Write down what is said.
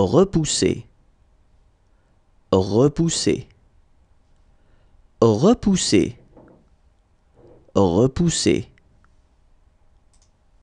repousser, repousser, repousser, repousser.